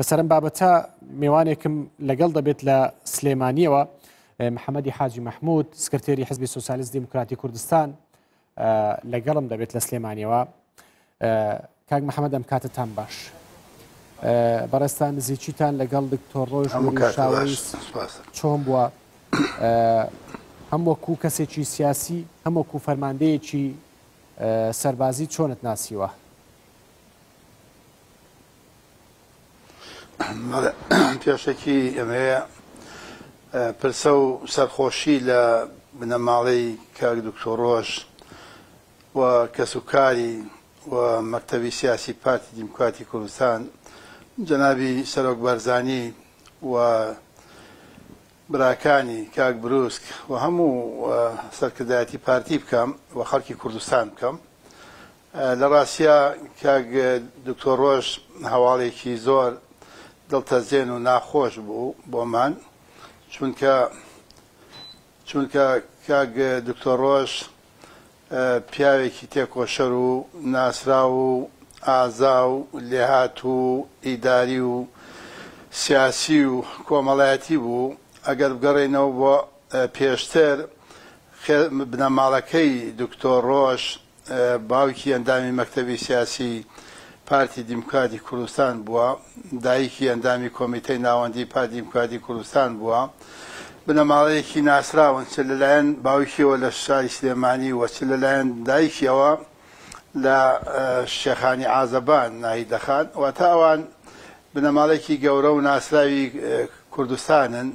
لەسەرم بابەتە میوانێکم لەگەڵ دەبێت لە سلێمانیەوە محەممەدی حاجی مححمود سکرتێری حزبی سوسیالیست دیموکراتی کوردستان لەگەڵم دەبێت لە سلێمانیەوە کاک محەممەد ئەم کاتتان باش بەڕێستان نزیچیتان لەگەڵ دکتۆر ڕۆژ چۆن بووە هەم وەکو کەسێکی سیاسی هەم وەکو فەرماندەیەکی سەربازی چۆنت ناسیوە پێشێکی ئەمەیە پرسە و سەرخۆشی لە بنەماڵی کاک دکتۆڕۆژ و کەسوکاری و مەکتەوی سیاسی پارتی دیموکراتی کوردستان جەنابی سەرۆک بەرزانی و براکانی کاک بروسک و هەموو سەرکردایەتی پارتی بکەم و خەڵکی کوردستان بکەم لە ڕاستە کاک دکتۆر ڕۆژ هەواڵێکی زۆر دڵتەزێن و ناخۆش بوو بۆمان چونکە چونکە کاگ دکتۆڕۆژ پیاوێکی تێکۆشەر و ناسرا و ئازا و لێهات و ئیداری و سیاسی و کۆمەڵایەتی بوو ئەگەر بگەڕێنەوە بۆ پێشتر بنەماڵەکەی دکتۆر ڕۆژ باوکی ئەندامی مەکتتەبی سیاسی پارتی دیموکراتی کوردستان بووە دایکی ئەندامی کۆمیتەی ناوەندی پا دیموکراتی کوردستان بووە بنەماڵەیەکی ناسراون چ لەلایەن باوکیەوە لە شاری سلێمانی وە چ لەلایەن دایکیەوە لە شێخانی ئازەبان ناهی دەخان و تا ئەوان بنەماڵێکی گەورە و ناسراوی کوردستانن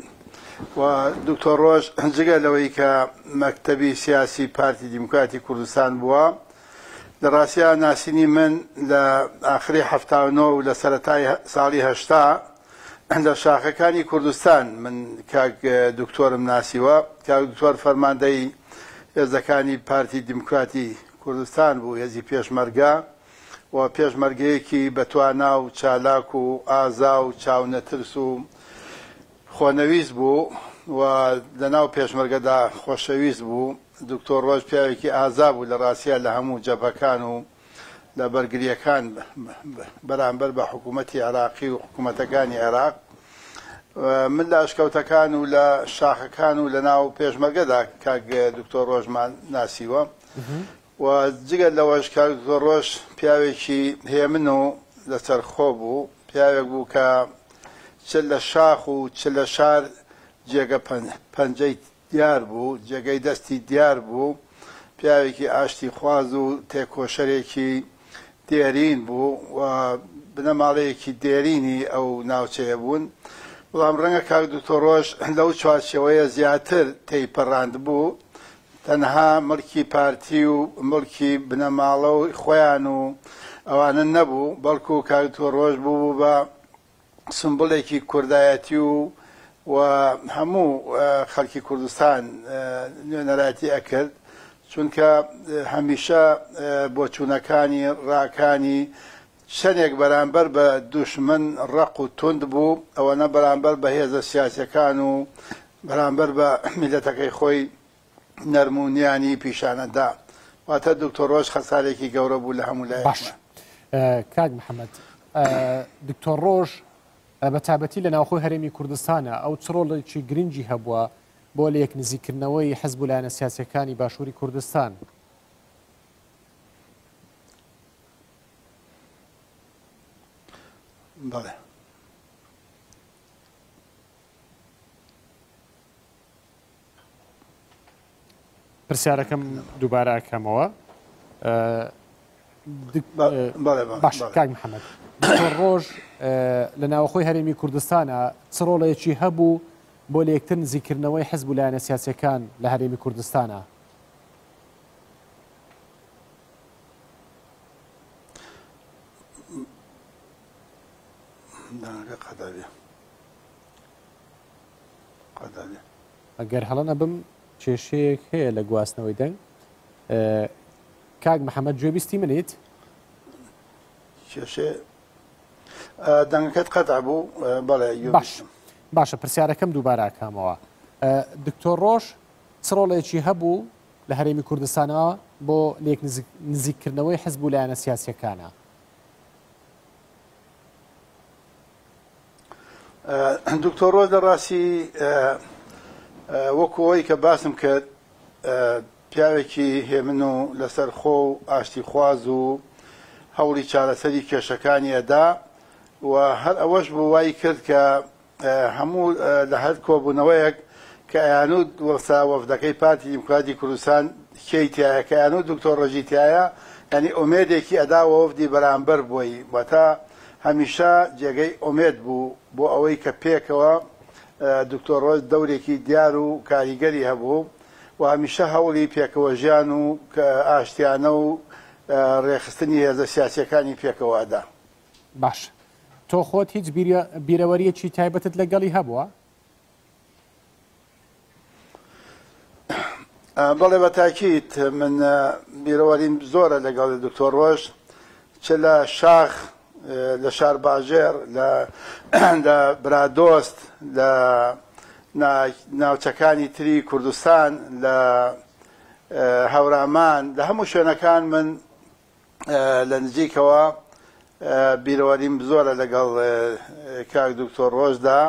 و دکتۆر ڕۆژ هەنجگە لەوەی کە مەکتتەبی سیاسی پارتی دیموکراتی کوردستان بووە لە ڕاستیا ناسینی من لە ئاخری هەفتاوە و لە سەتای ساڵی هەشتا لە شاخەکانی کوردستان من کاک دکتۆرم ناسیوە کاک دکتۆر فەرماندەی هێزەکانی پارتی دیموکراتی کوردستان بوو هێزی پێشمەرگا و پێشمەرگەیەکی بەتوانا و چالاک و ئازا و چاونەترس و خۆنەویست بوو و لەناو پێشمەرگەدا خۆشەویست بوو دکتۆر ڕۆژ پیاوێکی ئازاب و لە ڕاستە لە هەموو جەبەکان و لە بەرگریەکان بەرامبەر بە حکوومەتتی عراقی و حکوومەتەکانی عێراق من لە ئەشکەوتەکان و لە شاخەکان و لە ناو پێشمەگەدا کاگ دکتۆر ڕۆژمان ناسیوە و جگە لەوەش کار دکتۆر ڕۆژ پیاوێکی هەیە من و لەسەر خۆ بوو پیاوێک بوو کە چ لە شاخ و چ لە شار جێگە پەنجەی دیار بوو جێگەی دەستی دیار بوو پیاوێکی ئاشتی خواز و تێکۆشەرێکی دێرین بوو بنەماڵەیەکی دێرینی ئەو ناوچەیە بوون بەڵام ڕەنگە کاک دوتۆڕۆژ لەو چوارچەوەیە زیاتر تێیپەڕاند بوو تەنها ملکی پارتی و ملکی بنەماڵە و خۆیان و ئەوانە نەبوو بەڵکو کاک تۆ ڕۆژ بوو بە سمبلێکی کوردایەتی و و هەموو خەڵکی کوردستان نوێنەراتی ئەکرد چونکە هەمیشە بۆ چوونەکانی ڕاکانی شەنێک بەرامبەر بە دوشمن ڕق و تند بوو ئەوەنە بەرامبەر بە هێزە سیاسەکان و بەرامبەر بە میلەتەکەی خۆی نەرمونیانی پیشانەدا واتە دکتۆرۆژ خەسارێکی گەورە بوو لە هەموو لای باش کاک محەممەد دکتۆر ڕۆژ بە تابەتی لە ناوخۆی هەرێمی کوردستانە ئەو چڕۆڵێکی گرنگی هەبووە بۆ لە یەک نزیکردنەوەی حەز بوو لایەنە سیاسەکانی باشووری کوردستان. بەڵێ. پرسیارەکەم دووبارە ئەکەمەوە. باش کاک محەممەد ڕۆژ لە ناوخۆی هەرێمی کوردستانە چڕۆڵەیەکی هەبوو بۆ لە یەکتر نزیکردنەوەی حەز بوو لایەنە سیاسەکان لە هەرێمی کوردستانە ئەگەر هەڵەنە بم کێشەیەک هەیە لە گواستنەوەی دەنگ کاک محەممەد گوێبیستی منیت دەنگەکەت قەتع بوو بەڵێ باش باشە پرسیارەکەم دووباراکەمەوە دکتۆر ڕۆژ چڕۆڵێکی هەبوو لە هەرێمی کوردستانەوە بۆ لێک نزیککردنەوەی حز بوو لایەنە سیاسەکانە دکتۆرۆ دەڕاستی وەکوەوەی کە باسم کرد پیاوێکی هێمن و لەسەر خۆ و ئاشتی خواز و هەوڵی چارەسەری کێشەکانی ئەدا و هەر ئەوەش بۆ وای کرد کە هەموو لە هەر کۆبوونەوەیەک کە ئەیانود وەسا وەفدەکەی پاتی دیموکراتی کوردستان کیتیایە کە یانود دکتۆر ڕژیتیایە ینی ئومێدێکی ئەدا وەفدی بەرامبەر بووی بەتا هەمیشا جێگەی ئومێد بوو بۆ ئەوەی کە پێکەوە دکتۆر ڕۆژ دەورێکی دیار و کاریگەری هەبوو و هەمیشە هەوڵی پێکەوە ژیان و کە ئاشتیانە و ڕێخستنی هێزە سیاسەکانی پێکەوەدا باش تۆ خۆت هیچ بیرەوەریەکی تایبەتت لەگەڵی هەبووە؟ بەڵێ بە تاکیت من بیرەوەریم زۆرە لەگەڵ دکتۆر ڕۆژ چه لە شاخ لە شار باژێر لە برادۆست لە ناوچەکانی تری کوردستان لە هەورامان لە هەموو شوێنەکان من لە نزیکەوە بیرەوەریم زۆرە لەگەڵ کاک دکتۆر ڕۆژدا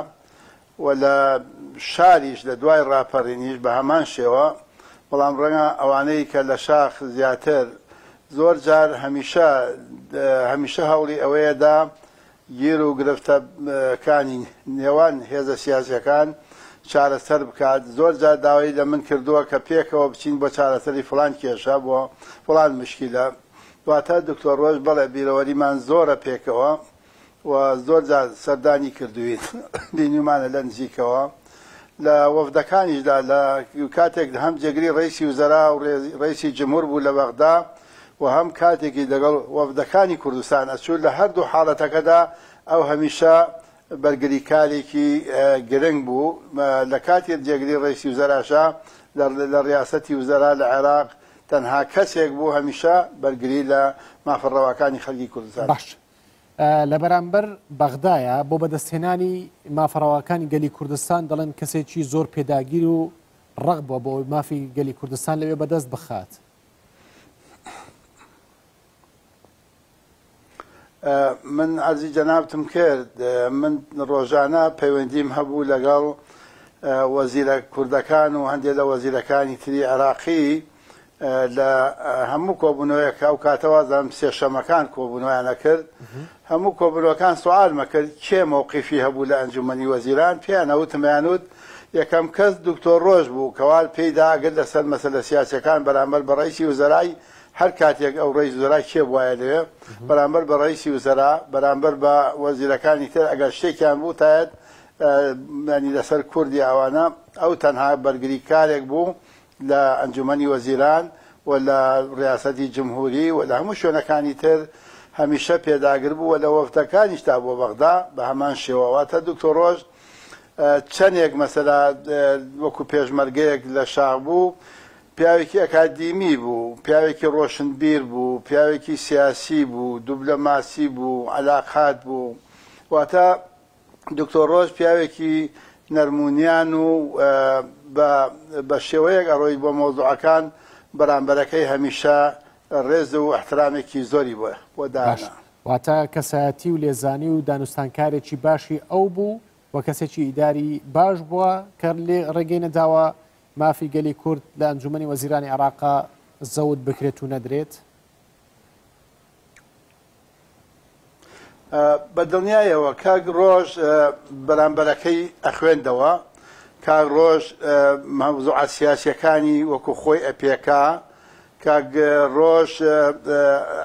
و لە شاریش لە دوای ڕاپەڕینیش بە هەمان شێوە بەڵام ڕەنگە ئەوانەی کە لە شاخ زیاتر زۆر جار هەمیشە هەمیشە هەوڵی ئەوەیەدا گیر و گرفتەکانی نێوان هێزە سیاسەکان چارەسەر بکات زۆر جار داوای لە من کردووە کە پێکەوە بچین بۆ چارەسەری فلان کێشە بۆ فلان مشکیلە دواتە دکتۆر ڕۆژ بەڵێ بیرەوەریمان زۆرە پێکەوە و زۆر سەردانی کردویت بینیمانە لە نزیکەوە لە وەفدەکانیشدا لە کاتێک هەم جگری ڕیسی وزەرا و ڕیسی جمهور بوو لە وەغدا و هەم کاتێکی لەگەڵ وەفدەکانی کوردستان ئەچوو لە هەردوو حاڵەتەکەدا ئەو هەمیشە بەرگری کارێکی گرنگ بوو لە کاتێک جێگری ڕیسی وزەراشا لە ڕاستی وزەرا لە عێراق تەنها کەسێک بوو هەمیشە بەرگری لە مافڕەوەکانی خەلگی کوردستان باش. لە بەرامبەر بەغدایە بۆ بەدەستهێنانی مافەڕەوەکانی گەلی کوردستان دەڵێن کەسێکی زۆر پێداگیر و ڕق بووە بۆ مافی گەلی کوردستان لەوێ بەدەست بخات من عزی جەنابتم کرد من ڕۆژانە پەیوەندیم هەبوو لەگەڵ وەزیرە کوردەکان و هەندێک لە وەزیرەکانی تری عراقی لە هەموو کۆبوونەوەیەک ئەو کاتەوازم سێشەمەکان کۆبوونەوەیانە کرد هەموو کۆبلەکان سوال مەکرد کێ مۆقیفی هەبوو لە ئەنجومنی وەزیران پێیانەوتمەیانوت یەکەم کەس دکتۆر ڕۆژ بوو کەوال پێیداگرت لەسەر مەسە لە سیاسەکان بەرامبەر بەڕیسی وزەرای هەر کاتێک ئەو ڕێی زۆرا کێ وایە دەوێ بەرامبەر بە ڕیسی وزەرا بەرامبەر بە وەزیرەکانی تر ئەگەر شتێکیان بوو تایەت مانی لەسەر کوردی ئەوانە ئەو تەنها بەرگری کارێک بوو لە ئەنجومی وەزیران و لە ڕاستی جمهوری و لە هەموو شوێنەکانی تر هەمیشە پێداگر بوو لە وەفتەکانیشتا بۆ بەغدا بە هەمان شێوەواتە دکتۆڕۆژ چەندێک مەسەلا وەکو پێشمەرگەیەک لە شاغ بوو پیاوێکی ئەکادیمی بوو پیاوێکی ڕۆشنبیر بوو پیاوێکی سیاسی بوو دوبلەماسی بوو علااقات بوو واتە دکتۆر ڕۆژ پیاوێکی نەرمونیان و بە شێوەیەک ئەڕۆی بۆ مۆزوعەکان بەرامبەرەکەی هەمیشە ڕێز و احترامێکی زۆری بووە بۆ داش واتە کەسایەتی و لێزانی و دانوستانکارێکی باشی ئەو بوو وە کەسێکی ئیداری باش بووە کە لێ ڕێگەی نەداوە مافی گەلی کورد لە ئەنجومی وەزیرانی عراقا زەوت بکرێت و نەدرێت بە دڵنیایەوە کاگ ڕۆژ بەرامبەرەکەی ئەخوێندەوە کاگ ڕۆژ مەوزوع ئاسیاسیەکانی وەکو خۆی ئەپێکا کاگ ڕۆژ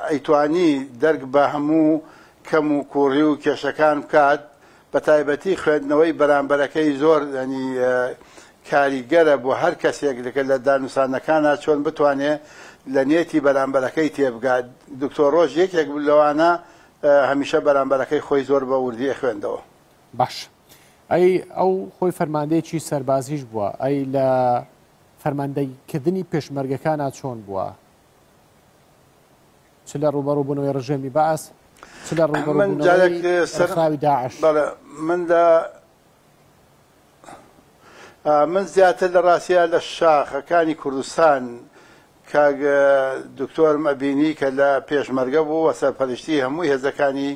ئەیتوانی دەرگ بە هەموو کەم و کوڕی و کێشەکان بکات بە تایبەتی خوێندنەوەی بەرامبەرەکەی زۆر ینی کاریگەرە بۆ هەر کەسێک لەکە لە دانوسانەکانە چۆن بتوانێ لە نێتی بەرامبەرەکەی تێبگات دکتۆر ڕۆژ یەکێک لەوانە هەمیشە بەرامبەرەکەی خۆی زۆر بە وردی خوێندەوە باش ئەی ئەو خۆی فەرماندەیەکی سەربازیش بووە ئەی لە فەرماندەیکردنی پێشمەرگەکانە چۆن بووە چ لە ڕوبەڕوو بوونەوەی ڕژێمی باس چ لە ڕوبەڕوو من جارێک سەرخاوی داعش من لە من زیاتر لە ڕاستیا لە شاخەکانی کوردستان دکتۆر مەبینی کە لە پێشمەرگە بوو وە سەرپەرشتی هەمووی هێزەکانی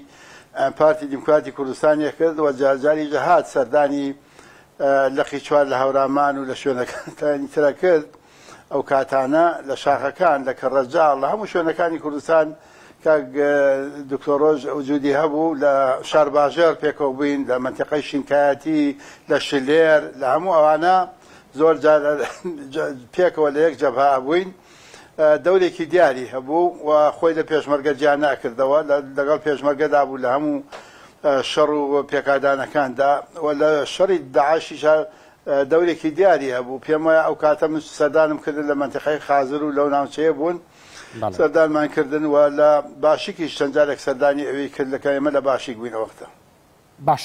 پارتی دیموکراتی کوردستانی کرد و جارجاری جەهات سەردانی لەخی چوار لە هەورامان و لە شوێنەکانتانی ترە کرد ئەو کاتانە لە شاخەکان لە کەڕەجاڵ لە هەموو شوێنەکانی کوردستان کاک دکتۆرۆژ ئەوجودی هەبوو لە شار باژێر پێکەوە بووین لە منتیقی شینکایەتی لە شلێر لە هەموو ئەوانە زۆر پێکەوە لە یەک جەبها بووین دەورێکی دیاری هەبوو و خۆی لە پێشمەرگە جیان ناکردەوە لەگەڵ پێشمەرگەدا بوو لە هەموو شەڕ و پێکادانەکاندا و لە شەڕی داعاشیش دەورێکی دیاری هەبوو پێم وایە ئەو کاتە من سەردانم کرد لە منتیقی خازر و لەو ناوچەیە بوون سەردانمانکردن و لە باشیکی چەندجارێک سەردانی ئەوەی کرد لەکە ئێمە لە باشی بووینەوەختە باش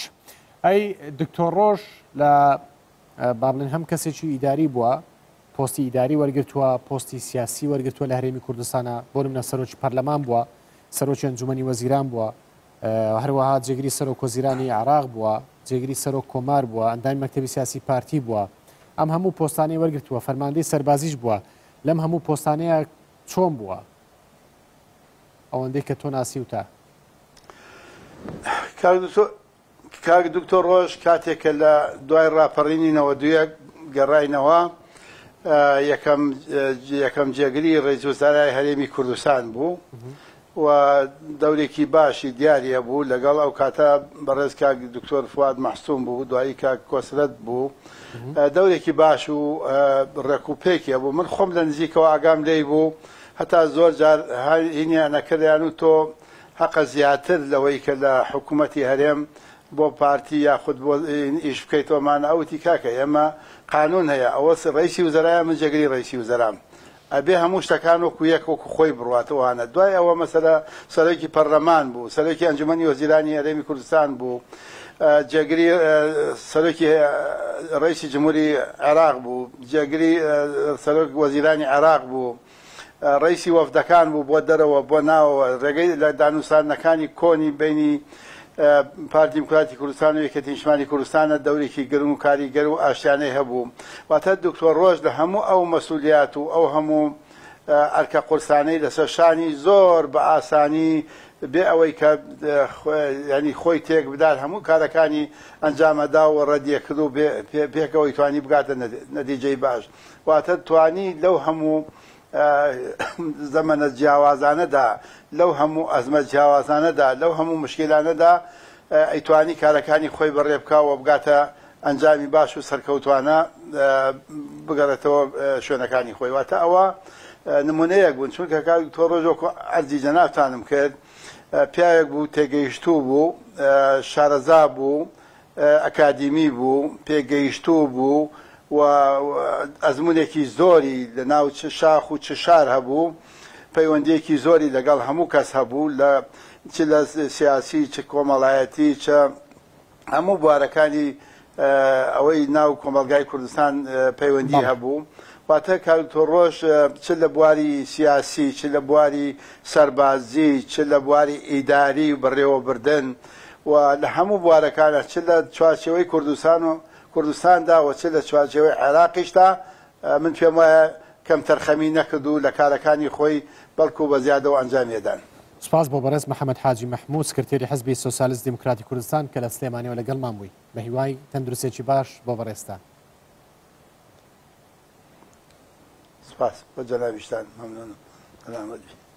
ئەی دکتۆر ڕۆژ لە بابلن هەم کەسێکی ئیداری بووە پستی ئیداری وەرگتووە پستی سیاسی وەرگتووە لە هەرێمی کوردستانە بۆرم لە سەرۆکی پەرلەمان بووە سەرۆکی ئەنجومی وەزیران بووە هەروەها جێگری سەرۆ کۆزیرانی عراق بووە جێگری سەرۆک کۆمار بووە ئەندامی مەکتتەبی سیاسی پارتی بووە ئەم هەموو پۆستانی وەرگتووە فەرماندەی سەربازیش بووە لەم هەموو پۆستانەیە چۆن بووە ئەوەندەی کە تۆ ناسی و تا کاک دکتۆر ڕۆژ کاتێکە لە دوای ڕاپەڕینینەوە دوە گەڕینەوە یەکەم جێگری ڕێزوەزارای هەرێمی کوردستان بوو و دەورێکی باشی دیارە بوو لەگەڵ ئەو کاتە بەڕێز کاک دکتۆر فواد مەحسوم بوو دوایی کاک کۆسرەت بوو دەورێکی باش و ڕێکوپێکیە بوو من خۆم لە نزیکەوە ئاگام لی بوو. هەتا زۆر جار هینیان نەکردیان و تۆ حەقە زیاتر لەوەی کە لە حکوومەتی هەرێم بۆ پارتی یاخود بۆ ئیش بکەیتەوەمان ئەوتی کاکە ئێمە قانون هەیە ئەوە ڕیسی وزرای من جگری ڕیسی وزرام. ئەبێ هەموو شتەکان وەکو یەکوەکو خۆی بڕاتەوەوانە دوای ئەوە مەسەرە سەرۆکی پەرلەمان بوو سەرۆکی ئەنجمەنی وەزیرانی هەرێمی کوردستان بوو جەگری سەرۆکی ڕیسی جمهوری عێراق بوو جەگری سەرۆک وەزیرانی عێراق بوو ڕیسی وەفدەکان بوو بۆ دەرەوە بۆ ناوەوە ڕێگەی لە دانووسانەکانی کۆنی بینی پارتی مکلاتی کوردستان و یەکەتیشمانی کوردستانە دەورێکی گرم و کاریگەر و ئاشتیانەی هەبوو واتە دکتۆر ڕۆژ لە هەموو ئەو مەسوولیات و ئەو هەموو ئەرکە قورسانەی لەسەرشانی زۆر بە ئاسانی بێ ئەوەی کە ینی خۆی تێک بدار هەموو کارەکانی ئەنجامەدا و ڕەدیەکرد و پێکەوەی توانی بگاتە نەدیجەی باش واتە توانی لەو هەموو زەمەە جیاوازانەدا لەو هەموو ئەزمە جیاوازانەدا لەو هەموو مشکلانەدا ئەیتوانی کارەکانی خۆی بەڕێ بکاوە بگاتە ئەنجامی باش و سەرکەوتوانە بگەڕێتەوە شوێنەکانی خۆی واتە ئەوە نمونەیەک بوون چونکە کاری تۆ ڕۆژۆک ئەرجی جەناوتانم کرد پیاوێک بوو تێگەیشتوو بوو شارەزا بوو ئەکادیمی بوو پێگەیشتوو بوو ئەزمونێکی زۆری لە ناو چ شاخ و چ شار هەبوو پەیوەندیەکی زۆری لەگەڵ هەموو کەس هەبوو لە چ لە سیاسی چ کۆمەڵایەتی چ هەموو بوارەکانی ئەوەی ناو کۆمەلگای کوردستان پەیوەندی هەبوو واتە کاوتۆڕۆژ چ لە بواری سیاسی چ لە بواری سەربازی چ لە بواری ئیداری و بڕێوە بردن و لە هەموو بوارەکانە چ لە چوارچەوەی کوردستان و کوردستاندا و چ لە چوارجێوەی عێراقیشدا من پێم وایە کەم تەرخەمی نەکردو لە کارەکانی خۆی بەڵکو بە زیادەوە ئەنجامێدان. سپاس بۆ بەرز محەممەد حاجی محموود سکرێری حزبی سوسیالیست دیموکراتی کوردستان کە لە سلێمانەوە لەگەڵمان بووی بە هیوای تەندروسێکی باش بۆ بەڕێستان. سپاس بۆ جەلاویشتان مەمنونم.